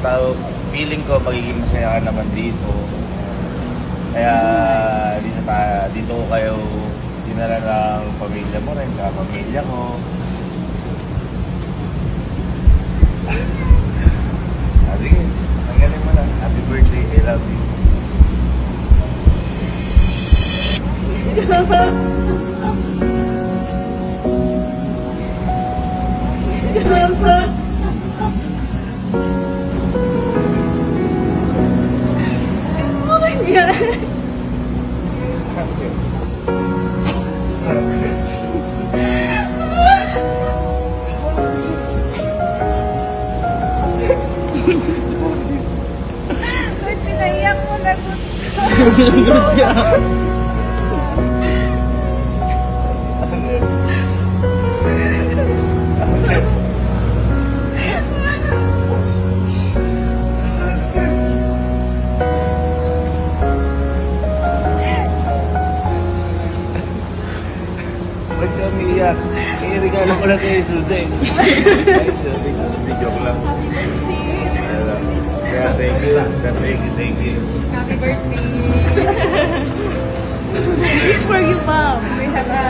tao, feeling ko magiging masaya ka naman dito. Kaya dito, ta, dito ko kayo dinala ng pamilya mo rin, sa pamilya ko. Ba't pinaiyak mo na Ba't Suzy. Ay, sorry. Hindi, joke lang. Kaya, thank you. Thank you, thank you. Happy birthday. This is for you, ma'am. We have a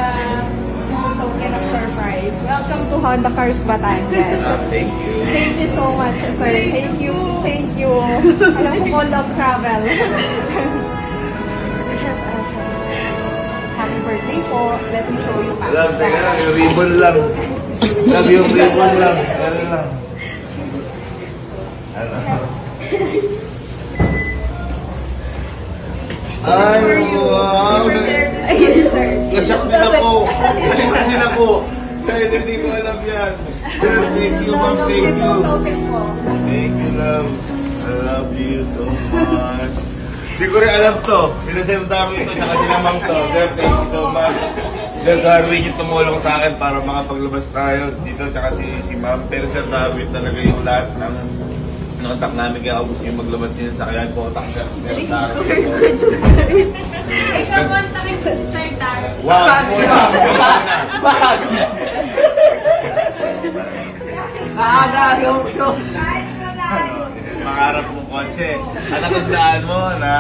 small token of surprise. Welcome to Honda Cars Batangas. Ah, thank you. Thank you so much, sir. Thank you. Thank you. Alam ko love travel. We have a happy birthday po. Let me show you. Love, teka lang, yung ribbon lang. Love, yung ribbon lang. Ano lang. Ano? Ay, wow! Nasyak din ako. Nasyak din ako. Dahil hindi ko alam yan. Sir, thank you, ma'am. Thank you. Thank you, love. I love you so much. Hindi ko rin alam to. Sila Sir Darwin to, tsaka sila Ma'am to. Sir, thank you so much. Sir Darwin yung tumulong sa akin para makapaglabas tayo dito, tsaka si, si Ma'am. Pero Sir Darwin talaga yung lahat ng contact namin kaya ako gusto yung maglabas din sa kanya contact sir, si Sir Darwin. Ay, nakontakin ko si Sir Dar. Wow! Wow! Wow! Maaga, yung yung. Pangarap mo kotse. At natandaan mo na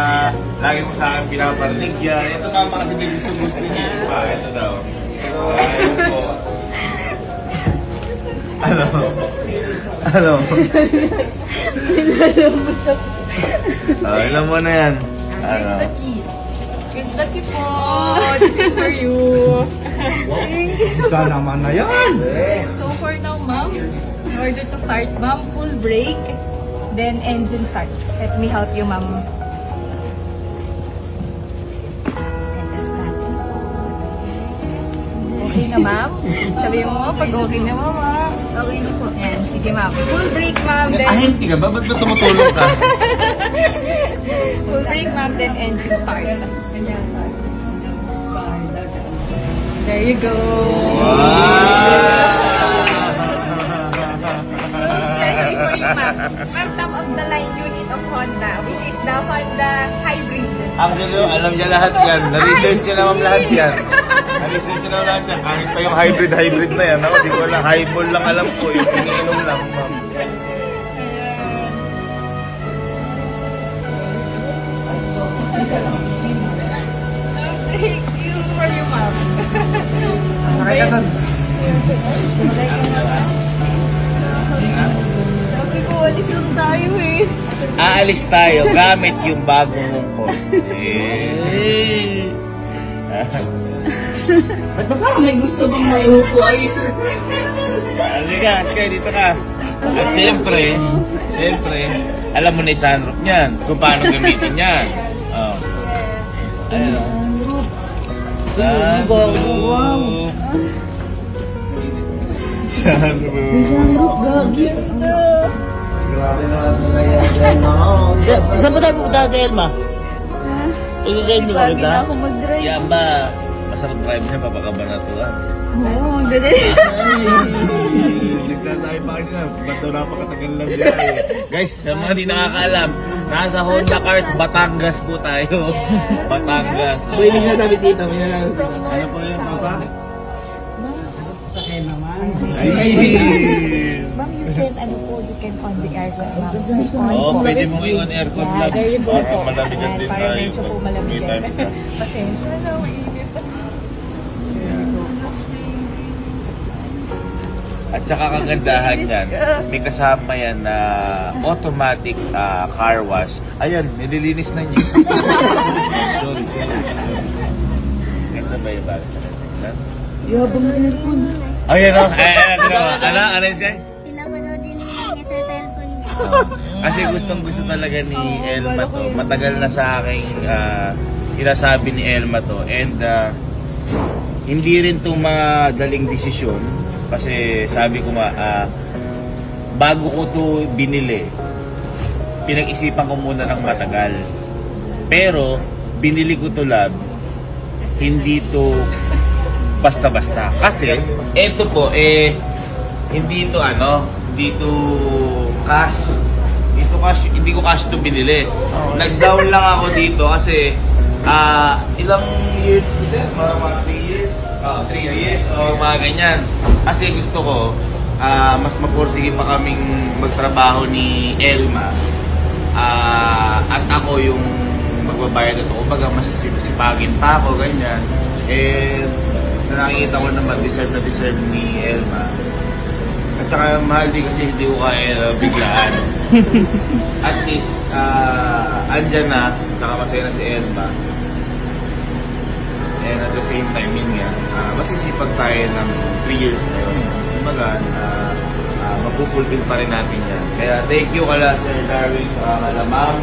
lagi mo sa akin pinaparinig yan. Ito tama kasi may gusto gusto niya. Ah, ito daw. Ayun po. Ano? Ano? Ah, ilan mo na yan? Ano? the key. Here's the key po. This is for you. Ika naman na yan. So for now, ma'am, in order to start, ma'am, full brake, then engine start. Let me help you, ma'am. Engine start. Okay na, ma'am? Sabi mo, pag okay na, ma'am. Okay na po. Yan, sige, ma'am. Full brake, ma'am, then... hindi ka ba? Ba't ba tumutulong ka? Full brake, ma'am, then engine start. There you go. Especially for you, ma'am. Ma'am, the Honda Hybrid. Actually, alam niya lahat yan. Na-research niya naman lahat yan. Na-research niya naman lahat yan. Kahit pa yung hybrid-hybrid na yan. Ako, di ko alam. Highball lang alam ko. Yung iniinom lang. ma'am. This is for you, ma'am. Sakay ka doon. Sabi ko, alis lang tayo eh. Aalis tayo gamit yung bagong mong kotse. Ba't ba parang may gusto bang mayuko ay? Halika, Sky, dito ka. At siyempre, siyempre, alam mo na yung sunroof niyan. Kung paano gamitin yan. Oh. Ayun. Sunroof. Sunroof. Grabe naman na yan. Saan ba tayo pupunta kay Elma? Niyo ba Lagi kita? na ako mag-drive. Yan ba? Masarap drive niya, papakabanatuan. Oo, magdadali. Nagsasabi pa kanina, ba't daw napakatagal lang eh. Guys, sa mga di nakakaalam, nasa Honda Cars, Batangas po tayo. Batangas. Uy, may sinasabi dito. May sinasabi dito. Ano po yun, Papa? Sakay naman. Ay! Ma'am, you can, ano po, you can on the aircon, ma'am. Oo, po. pwede mo i-on aircon Yeah, lang. there you go Para po. malamigan din para tayo medyo po malamigan. Pasensya na, mainit. At saka kagandahan yan, may kasama yan na automatic ah, car wash. Ayan, nililinis na niyo. sorry, sorry. Ganda ba yung bagay sa? Yabang na aircon. Ayan o, ay, ay, ginawa. Ano, ano yung sky? Pinapanood din niya sa cellphone niya. Kasi gustong gusto talaga ni Elma to. Matagal na sa akin ah, sinasabi ni Elma to. And ah, hindi rin to mga daling desisyon. Kasi sabi ko nga, ah, bago ko to binili, pinag-isipan ko muna ng matagal. Pero, binili ko to lab, hindi to basta-basta. Kasi, eto po, eh, hindi to ano, hindi to cash. Dito cash, hindi ko cash to binili. Nag-down lang ako dito kasi ah ilang years ko din? Mga mga 3 years? Oo, 3 years. O mga ganyan. Kasi gusto ko, ah mas mapursige pa kaming magtrabaho ni Elma. Ah, at ako yung magbabayad ito. Kumbaga, mas sipagin pa ako, ganyan. Eh, sa nakikita ko naman, deserve na deserve ni Elma. At saka mahal din kasi hindi ko kaya uh, biglaan. At least, ah andyan na, saka masaya na si Elma. And at the same time, yun nga, ah, masisipag tayo ng 3 years na yun. Kumbaga, uh, uh, mapupulpil pa rin natin yan. Kaya thank you kala Sir Darwin, uh, kala Ma'am.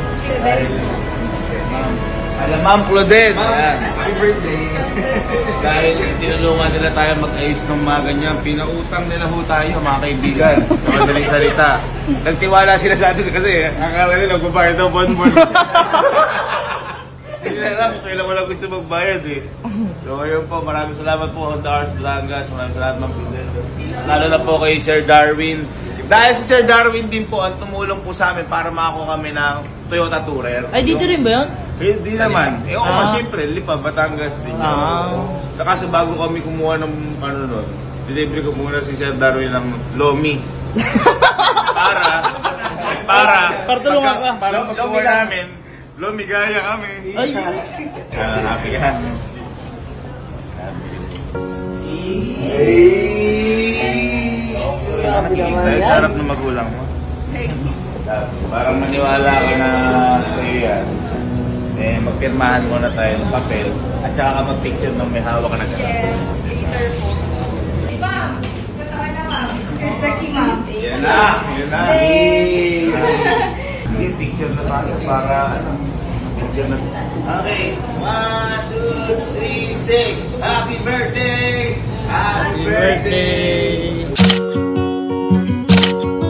Ma'am. Kala Ma'am Claudette. Ayan. Happy birthday. Dahil tinulungan nila tayo mag-ayos ng mga ganyan, pinautang nila ho tayo mga kaibigan. Sa madaling salita. Nagtiwala sila sa atin kasi akala nila magbabayad daw bon-bon. Hindi nila alam kung kailan wala gusto magbayad eh. So ayun po, maraming salamat po on the Art Blangas. Maraming salamat Ma'am Prudence. Lalo na po kay Sir Darwin. Dahil si Sir Darwin din po ang tumulong po sa amin para makakuha kami ng Toyota Tourer. Ay, dito rin ba yun? Hindi naman. Eh, oo, Ah. syempre, Lipa, Batangas din. yun. Ah. Kasi bago kami kumuha ng, ano nun, delivery ko muna si Sir Darwin ng Lomi. para, para, Para tulungan pagka- ka. Para Lo- pagkuha Lomi ka. namin, Lomi gaya kami. Ay. Ah, happy ka. Salamat ka, Dahil Marian. sa harap ng magulang mo. Parang maniwala ka na sa iyo yan. Eh, magpirmahan muna tayo ng papel at saka ka mag-picture ng may hawak ka na gano'n. Yes, later po. Kataan na ma'am. Here's the key, ma'am. Yan na! Yan na! Hindi, picture na tayo para ano. Picture na. Okay. One, two, three, six. Happy birthday! Happy birthday!